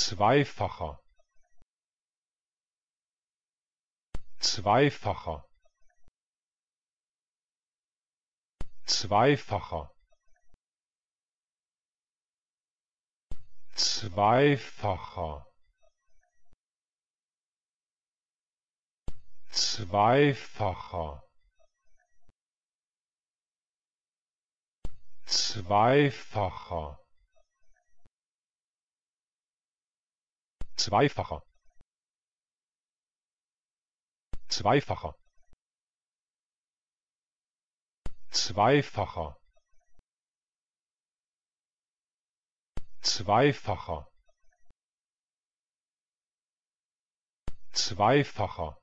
zweifacher. Zweifacher. Zweifacher. Zweifacher. Zweifacher. Zweifacher zweifacher. Zweifacher. Zweifacher. Zweifacher. Zweifacher